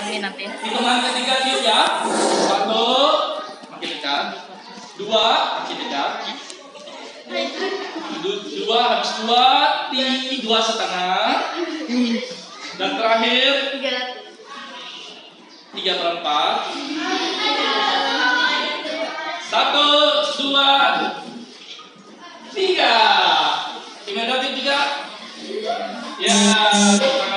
kami nanti. Hitungan ketiga Cip ya. Satu, makin dekat. Dua, makin dekat. Dua, habis dua, tiga dua setengah. Dan terakhir, tiga perempat. Satu, dua, tiga. Tiga Cip juga? Ya, Yeah.